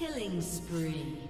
Killing spree.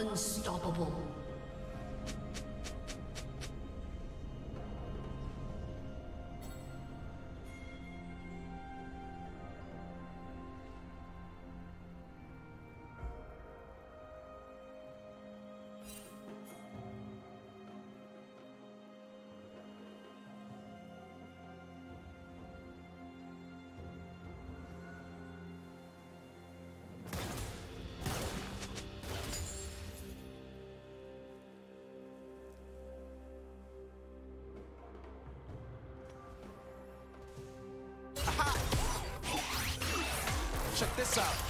Unstoppable. Check this out.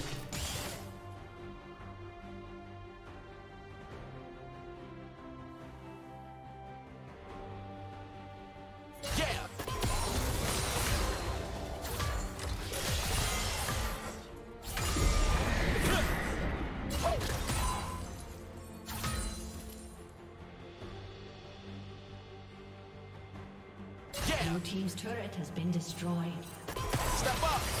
Team's turret has been destroyed. Step up!